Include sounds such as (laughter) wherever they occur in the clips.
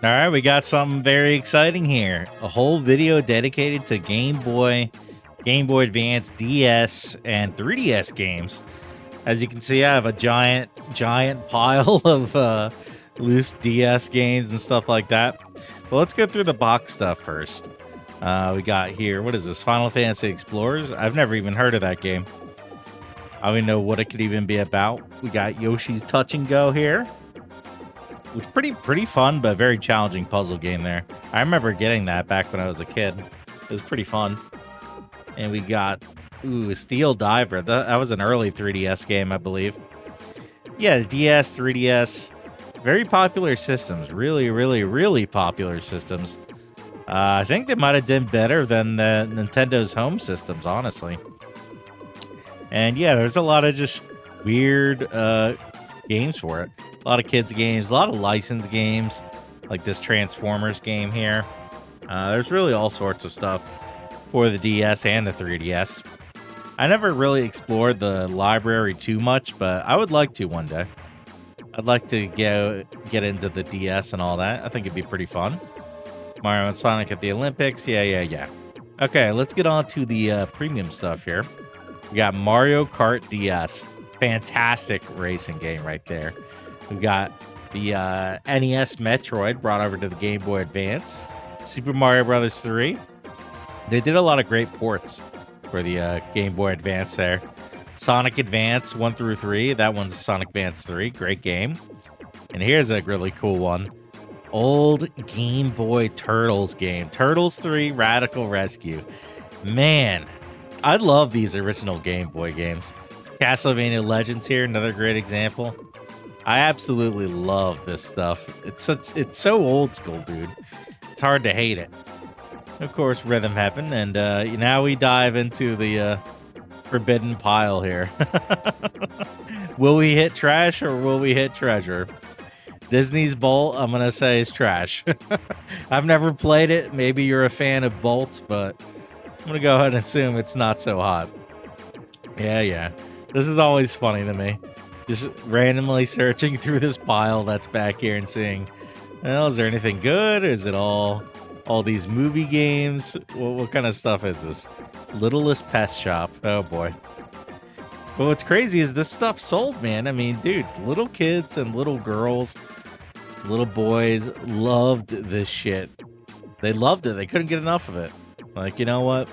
All right, we got something very exciting here. A whole video dedicated to Game Boy, Game Boy Advance, DS, and 3DS games. As you can see, I have a giant, giant pile (laughs) of uh, loose DS games and stuff like that. Well, let's go through the box stuff first. Uh, we got here, what is this? Final Fantasy Explorers? I've never even heard of that game. I don't even know what it could even be about. We got Yoshi's Touch and Go here. It's pretty pretty fun, but very challenging puzzle game there. I remember getting that back when I was a kid. It was pretty fun. And we got ooh Steel Diver. That, that was an early 3DS game, I believe. Yeah, DS, 3DS, very popular systems. Really, really, really popular systems. Uh, I think they might have done better than the Nintendo's home systems, honestly. And yeah, there's a lot of just weird uh, games for it. A lot of kids games, a lot of licensed games, like this Transformers game here. Uh, there's really all sorts of stuff for the DS and the 3DS. I never really explored the library too much, but I would like to one day. I'd like to get get into the DS and all that. I think it'd be pretty fun. Mario and Sonic at the Olympics. Yeah, yeah, yeah. Okay, let's get on to the uh, premium stuff here. We got Mario Kart DS. Fantastic racing game right there. We've got the uh, NES Metroid brought over to the Game Boy Advance. Super Mario Brothers 3. They did a lot of great ports for the uh, Game Boy Advance there. Sonic Advance 1 through 3. That one's Sonic Advance 3. Great game. And here's a really cool one old Game Boy Turtles game. Turtles 3 Radical Rescue. Man, I love these original Game Boy games. Castlevania Legends here, another great example. I absolutely love this stuff. It's such it's so old school, dude. It's hard to hate it. Of course, Rhythm Heaven, and uh, now we dive into the uh, forbidden pile here. (laughs) will we hit trash or will we hit treasure? Disney's Bolt, I'm gonna say is trash. (laughs) I've never played it. Maybe you're a fan of Bolt, but I'm gonna go ahead and assume it's not so hot. Yeah, yeah. This is always funny to me. Just randomly searching (laughs) through this pile that's back here and seeing, well, is there anything good? Is it all all these movie games? What, what kind of stuff is this? Littlest Pet Shop. Oh boy. But what's crazy is this stuff sold, man. I mean, dude, little kids and little girls little boys loved this shit. They loved it. They couldn't get enough of it. Like, you know what?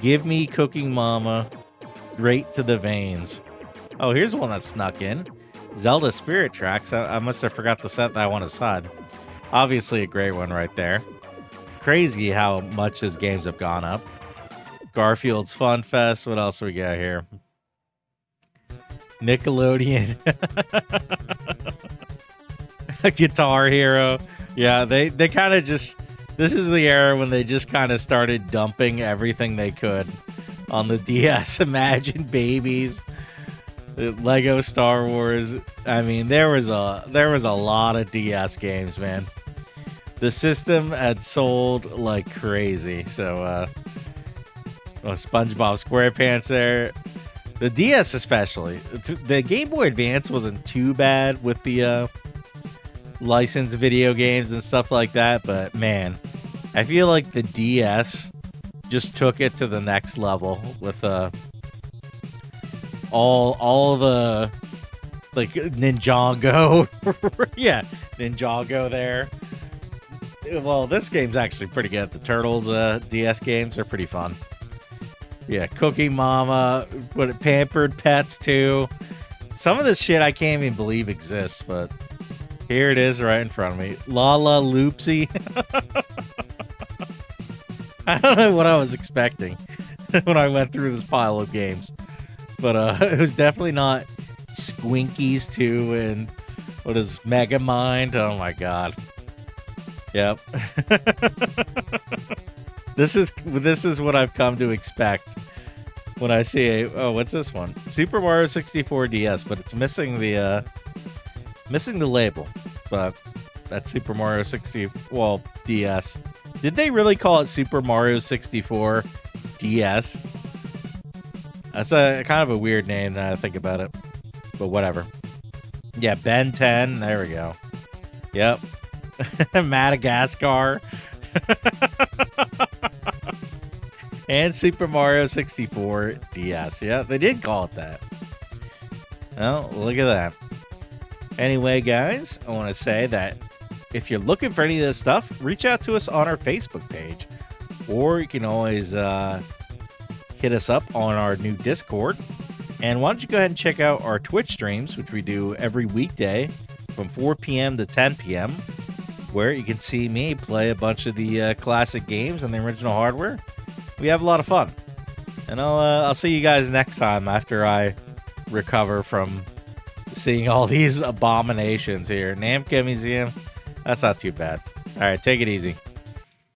Give me Cooking Mama straight to the veins. Oh, here's one that snuck in. Zelda Spirit Tracks. I, I must have forgot to set that one aside. Obviously a great one right there. Crazy how much his games have gone up. Garfield's Fun Fest. What else we got here? Nickelodeon. (laughs) Guitar Hero. Yeah, they they kind of just this is the era when they just kind of started dumping everything they could on the (laughs) DS. Imagine babies, Lego Star Wars. I mean, there was a there was a lot of DS games, man. The system had sold like crazy. So, uh, oh, SpongeBob SquarePants there. The DS especially. The Game Boy Advance wasn't too bad with the uh, licensed video games and stuff like that, but man, I feel like the DS just took it to the next level with uh all all the like Ninjago. (laughs) yeah, Ninjago there. Well, this game's actually pretty good. The Turtles uh, DS games are pretty fun. Yeah, Cookie Mama, what Pampered Pets too. Some of this shit I can't even believe exists, but here it is right in front of me. Lalaloopsy. (laughs) (laughs) I don't know what I was expecting (laughs) when I went through this pile of games. But uh, (laughs) it was definitely not Squinkies 2 and what is Megamind? Oh my god. Yep. this is this is what I've come to expect when I see a oh what's this one? Super Mario 64 DS, but it's missing the uh Missing the label, but that's Super Mario 60. Well, DS. Did they really call it Super Mario 64 DS? That's a kind of a weird name now I think about it, but whatever. Yeah, Ben 10. There we go. Yep. (laughs) Madagascar. (laughs) and Super Mario 64 DS. Yeah, they did call it that. Well, look at that. Anyway, guys, I want to say that if you're looking for any of this stuff, reach out to us on our Facebook page. Or you can always uh, hit us up on our new Discord. And why don't you go ahead and check out our Twitch streams, which we do every weekday from 4 p.m. to 10 p.m., where you can see me play a bunch of the uh, classic games on the original hardware. We have a lot of fun. And I'll, uh, I'll see you guys next time after I recover from seeing all (laughs) these abominations here. Namco Museum, that's not too bad. All right, take it easy.